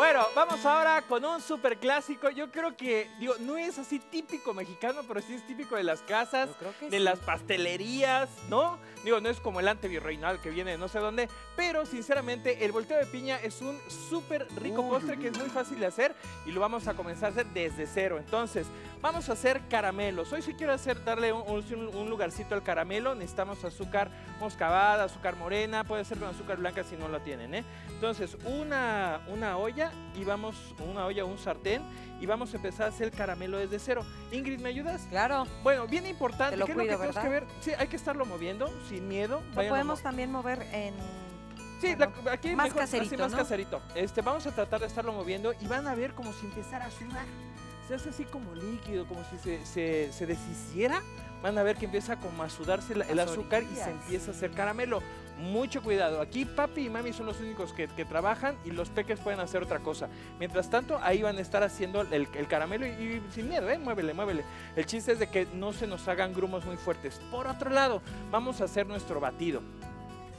Bueno, vamos ahora con un super clásico. Yo creo que, digo, no es así típico mexicano, pero sí es típico de las casas, de sí. las pastelerías, ¿no? Digo, no es como el antevirreinal que viene de no sé dónde, pero sinceramente el volteo de piña es un súper rico Uy, postre que es muy fácil de hacer y lo vamos a comenzar a hacer desde cero. Entonces, vamos a hacer caramelos. Hoy si quiero hacer, darle un, un- un lugarcito al caramelo, necesitamos azúcar moscabada, azúcar morena, puede ser con azúcar blanca si no la tienen, ¿eh? Entonces, una, una olla y vamos, una olla, un sartén y vamos a empezar a hacer el caramelo desde cero. Ingrid, ¿me ayudas? Claro, Bueno, bien importante, Te lo ¿qué es lo que tenemos que ver? Sí, hay que estarlo moviendo sin miedo. Lo podemos mo- también mover en... Sí, bueno, la- aquí más mejor, así caserito, más ¿no? caserito. Este, vamos a tratar de estarlo moviendo y van a ver como si empezara a sudar. Se hace así como líquido, como si se, se, se deshiciera. Van a ver que empieza como a sudarse el Las azúcar y se empieza a hacer caramelo. Mucho cuidado. Aquí papi y mami son los únicos que, que trabajan y los peques pueden hacer otra cosa. Mientras tanto, ahí van a estar haciendo el, el caramelo y, y sin miedo, ¿eh? Muévele, muévele. El chiste es de que no se nos hagan grumos muy fuertes. Por otro lado, vamos a hacer nuestro batido.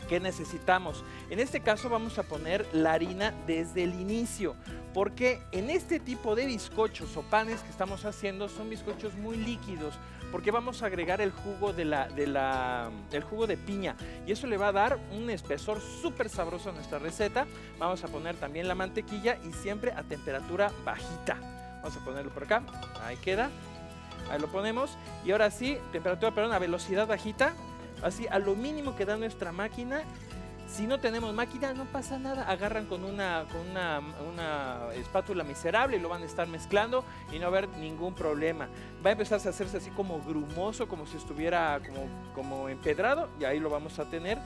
¿Qué necesitamos? En este caso vamos a poner la harina desde el inicio, porque en este tipo de bizcochos o panes que estamos haciendo son bizcochos muy líquidos, porque vamos a agregar el jugo de la, jugo de piña y eso le va a dar un espesor súper sabroso a nuestra receta. Vamos a poner también la mantequilla y siempre a temperatura bajita. Vamos a ponerlo por acá, ahí queda. Ahí lo ponemos y ahora sí, temperatura, perdón, a velocidad bajita, así a lo mínimo que da nuestra máquina. Si no tenemos máquina, no pasa nada. Agarran con una, con una, espátula miserable y lo van a estar mezclando y no va a haber ningún problema. Va a empezar a hacerse así como grumoso, como si estuviera como, como empedrado y ahí lo vamos a tener.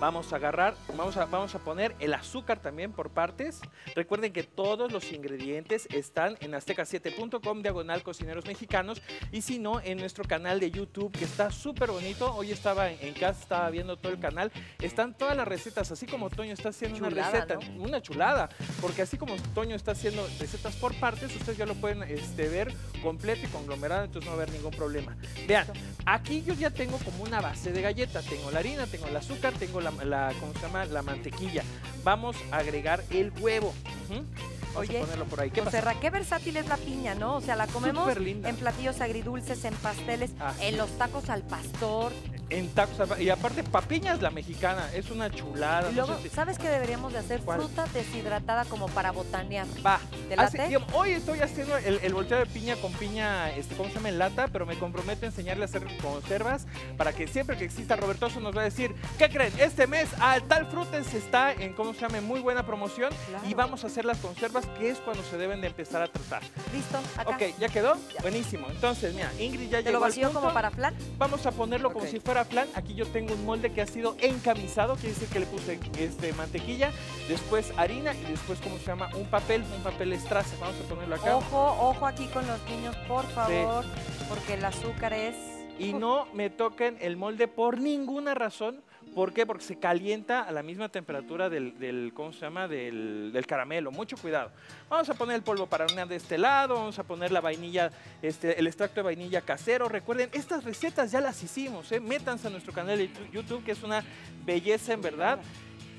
Vamos a agarrar, vamos a, vamos a poner el azúcar también por partes. Recuerden que todos los ingredientes están en azteca7.com, diagonal cocineros mexicanos. Y si no, en nuestro canal de YouTube, que está súper bonito. Hoy estaba en, en casa, estaba viendo todo el canal. Están todas las recetas, así como Toño está haciendo Chulada, una receta, ¿no? una chulada. Porque así como Toño está haciendo recetas por partes, ustedes ya lo pueden este, ver completo y conglomerado, entonces no va a haber ningún problema. Vean, aquí yo ya tengo como una base de galleta. Tengo la harina, tengo el azúcar, tengo la, la ¿cómo se llama? La mantequilla. Vamos a agregar el huevo. Vamos Oye, a ponerlo por ahí. ¿Qué versátil es la piña, ¿no? O sea, la comemos en platillos agridulces, en pasteles, Así en los tacos al pastor. En tacos. al- Y aparte, papiñas la mexicana. Es una chulada. Y no luego, sé si- ¿sabes qué deberíamos de hacer? ¿Cuál? Fruta deshidratada como para botanear. Va. ¿Te Hace- late? digamos, hoy estoy haciendo el, el volteo de piña con piña, este, ¿cómo se llama? En lata, pero me comprometo a enseñarle a hacer conservas para que siempre que exista Robertoso nos va a decir, ¿qué creen? Este mes al tal Frutes está en, ¿cómo se llama? Muy buena promoción y vamos a hacer las conservas, que es cuando se deben de empezar a tratar. Listo, acá. Ok, ¿ya quedó? Buenísimo. Entonces, mira, Ingrid ya ¿Te llegó lo al vacío como punto. para flan? Vamos a ponerlo como si fuera flan. Aquí yo tengo un molde que ha sido encamisado, quiere decir que le puse este, mantequilla, después harina y después, ¿cómo se llama? Un papel, un papel strass. Vamos a ponerlo acá. Ojo, ojo aquí con los niños, por favor, porque el azúcar es... Y no me toquen el molde por ninguna razón. ¿Por qué? Porque se calienta a la misma temperatura del, del- ¿cómo se llama? Del, del caramelo. Mucho cuidado. Vamos a poner el polvo para hornear de este lado. Vamos a poner la vainilla, este, el extracto de vainilla casero. Recuerden, estas recetas ya las hicimos. ¿eh? Métanse a nuestro canal de YouTube, que es una belleza en verdad.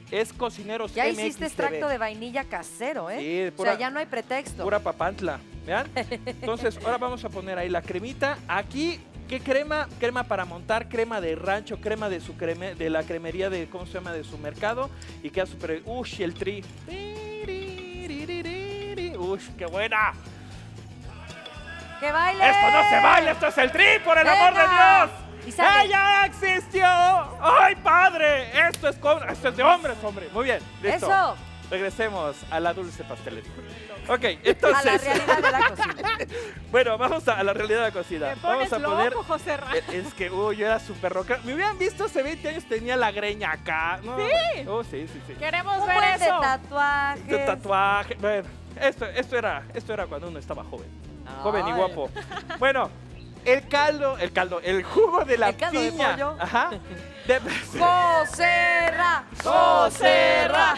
Es Cocineros Ya MX hiciste TV. extracto de vainilla casero, ¿eh? Sí, de o pura, sea, ya no hay pretexto. pura papantla. ¿Vean? Entonces, ahora vamos a poner ahí la cremita. Aquí, ¿qué crema? Crema para montar, crema de rancho, crema de su creme, de la cremería de, ¿cómo se llama? De su mercado. Y queda súper. ¡Ush! El tri. ¡Ush! ¡Qué buena! ¡Que baile! ¡Esto no se baila! ¡Esto es el tri! ¡Por el amor de. Dios! ¡Ella existió! ¡Ay, padre! Esto es, esto es de hombres, hombre. Muy bien, listo. ¡Eso! Regresemos a la dulce pastelería. Ok, A entonces. la realidad de la cocina. Bueno, vamos a, a la realidad de la cocina. Te pones Vamos a poner. loco, José Ra. Eh, Es que, uy, yo era súper rocker. Me hubieran visto hace 20 años, tenía la greña acá. ¿no? Sí. Oh, sí, sí, sí. Queremos Un ver buen de eso. tatuajes. De tatuaje. Bueno, esto, esto, era, esto era cuando uno estaba joven. Joven y guapo. Bueno, el caldo, el caldo, el jugo de la El caldo de piña. pollo. Ajá. De- ¡Joserra! ¡Joserra!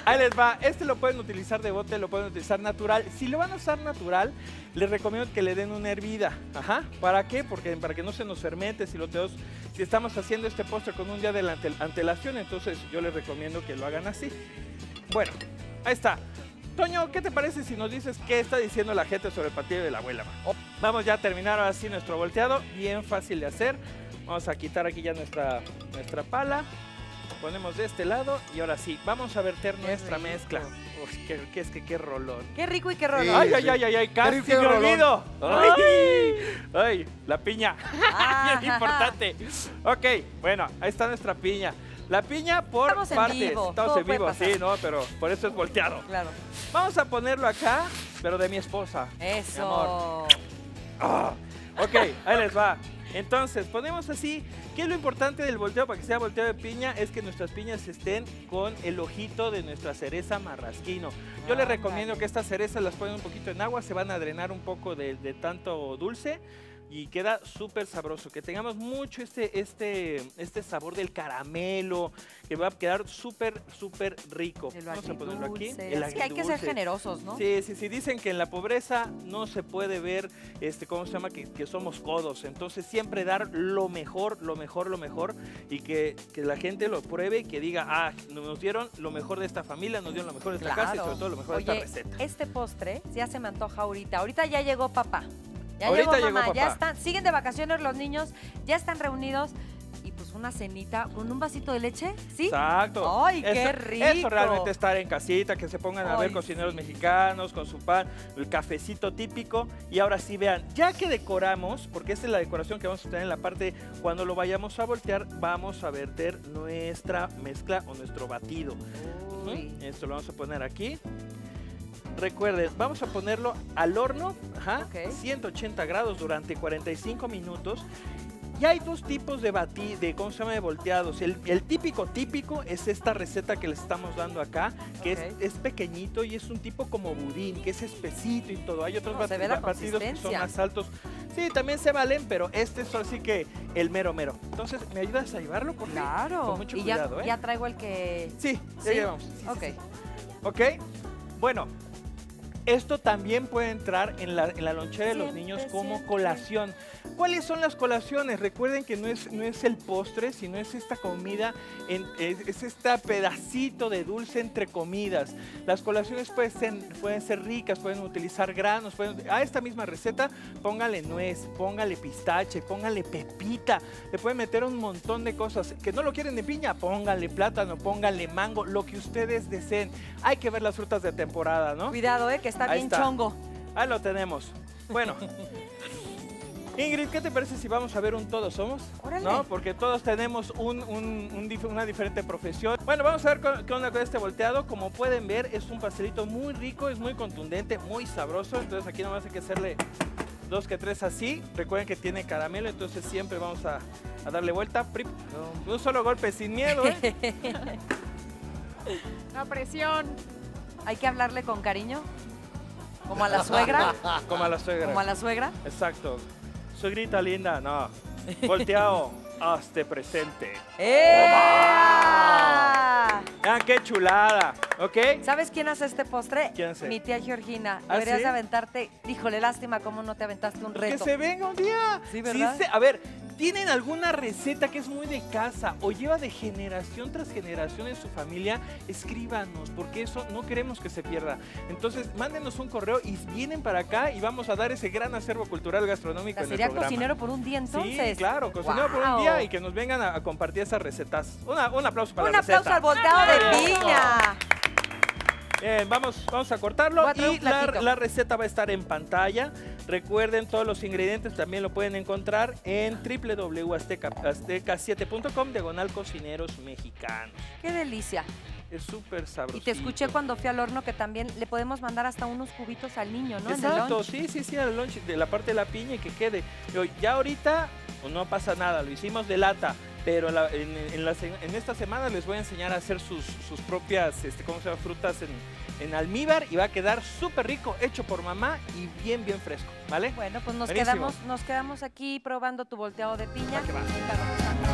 Ahí les va. Este lo pueden utilizar de bote, lo pueden utilizar natural. Si lo van a usar natural, les recomiendo que le den una hervida. Ajá. ¿Para qué? Porque para que no se nos fermente. Si lo tenemos, si estamos haciendo este postre con un día de la ante- antelación, entonces yo les recomiendo que lo hagan así. Bueno, ahí está. Toño, ¿qué te parece si nos dices qué está diciendo la gente sobre el platillo de la abuela? Oh, Vamos ya a terminar ahora sí nuestro volteado, bien fácil de hacer. Vamos a quitar aquí ya nuestra, nuestra pala. Ponemos de este lado y ahora sí, vamos a verter nuestra rico. mezcla. Uf, qué, qué es que qué rolón. Qué rico y qué rolón. Ay, Sí, ay, sí. ay, ay, ay, casi me olvido. Ay, ay, la piña. Ah. Bien importante. Ok, bueno, ahí está nuestra piña. La piña por Estamos en partes. vivo, Estamos todo en vivo, pasar. sí, no, pero por eso es volteado. Claro. Vamos a ponerlo acá, pero de mi esposa. Eso. Ah, ok, ahí les va. Entonces, ponemos así. ¿Qué es lo importante del volteo para que sea volteo de piña? Es que nuestras piñas estén con el ojito de nuestra cereza marrasquino. Yo les Ándale. recomiendo que estas cerezas las ponen un poquito en agua, se van a drenar un poco de, de tanto dulce y queda súper sabroso. Que tengamos mucho este, este, este sabor del caramelo, que va a quedar súper, súper rico. El Vamos a ponerlo aquí. El Sí, hay que ser generosos, ¿no? Sí, sí, sí, dicen que en la pobreza no se puede ver, este, ¿cómo se llama? Que, que somos codos. Entonces siempre dar lo mejor, lo mejor, lo mejor y que, que la gente lo pruebe y que diga, ah, nos dieron lo mejor de esta familia, nos dieron lo mejor de esta casa y sobre todo lo mejor de esta receta. este postre ya se me antoja ahorita. Ahorita ya llegó papá. Ya Ahorita llegó llegó mamá, ya están, siguen de vacaciones los niños, ya están reunidos y pues una cenita con un vasito de leche, ¿sí? Exacto. ¡Ay, qué rico! Eso realmente estar en casita, que se pongan a ver cocineros sí. mexicanos con su pan, el cafecito típico. Y ahora sí, vean, ya que decoramos, porque esta es la decoración que vamos a tener en la parte, cuando lo vayamos a voltear, vamos a verter nuestra mezcla o nuestro batido. Uy. Esto lo vamos a poner aquí. Recuerden, vamos a ponerlo al horno, ajá, Ok. 180 grados durante 45 minutos. Y hay dos tipos de batí, de cómo se llama de volteados. El, el típico típico es esta receta que les estamos dando acá, que es- pequeñito y es un tipo como budín, que es espesito y todo. Hay otros No, batidos que son más altos. Sí, también se valen, pero este es así que el mero mero. Entonces, ¿me ayudas a llevarlo? Por? Claro. Con mucho y cuidado, ¿eh? ya traigo el que... Sí, ya ¿Sí? llevamos. Sí, sí, ok. sí. ¿Ok? Bueno, esto también puede entrar en la, en la lonchera de los niños como colación. ¿Cuáles son las colaciones? Recuerden que no es, no es el postre, sino es esta comida, en- es, es este pedacito de dulce entre comidas. Las colaciones pueden ser, pueden ser ricas, pueden utilizar granos, pueden, a esta misma receta póngale nuez, póngale pistache, póngale pepita, le pueden meter un montón de cosas. Que no lo quieren de piña, póngale plátano, póngale mango, lo que ustedes deseen. Hay que ver las frutas de temporada, ¿no? Cuidado, eh, que está Ahí bien está. chongo. Ahí lo tenemos. Bueno. Ingrid, ¿qué te parece si vamos a ver un todos somos? Órale. ¿No? Porque todos tenemos un- un- un dif- una diferente profesión. Bueno, vamos a ver qué onda con este volteado. Como pueden ver, es un pastelito muy rico, es muy contundente, muy sabroso. Entonces aquí nomás hay que hacerle dos que tres así. Recuerden que tiene caramelo, entonces siempre vamos a, a darle vuelta. Un solo golpe sin miedo, ¿eh? La presión. Hay que hablarle con cariño. Como a la suegra. Como a la suegra. como a la suegra. Exacto. Suegrita linda, no. Volteado, hazte presente. ¡Eh! Vean qué chulada, ¿ok? ¿Sabes quién hace este postre? ¿Quién hace? Mi tía Georgina. ¿Ah, Deberías sí? de aventarte. Híjole, lástima cómo no te aventaste un Que reto. se venga un día. Sí, ¿verdad? se- a ver, ¿tienen alguna receta que es muy de casa o lleva de generación tras generación en su familia? Escríbanos, porque eso no queremos que se pierda. Entonces, mándenos un correo y vienen para acá y vamos a dar ese gran acervo cultural gastronómico en el sería programa. cocinero por un día entonces. Sí, claro, cocinero por un día y que nos vengan a, a compartir esas recetas. Una- un aplauso para Un la aplauso receta. al volteado de piña. Bien, vamos, vamos a cortarlo y un la receta va a estar en pantalla. Recuerden, todos los ingredientes también lo pueden encontrar en www.azteca7.com diagonal cocineros mexicanos. Qué delicia. Es súper sabroso. Y te escuché cuando fui al horno que también le podemos mandar hasta unos cubitos al niño, ¿no? Exacto, sí, sí, sí, al lunch, de la parte de la piña y que quede. Ya ahorita pues, no pasa nada, lo hicimos de lata. Pero la- en, en la se- en esta semana les voy a enseñar a hacer sus, sus propias, este, ¿cómo se llama? Frutas en, almíbar y va a quedar súper rico, hecho por mamá y bien, bien fresco, ¿vale? Bueno, pues nos Buenísimo. quedamos, nos quedamos aquí probando tu volteado de piña. Va que va.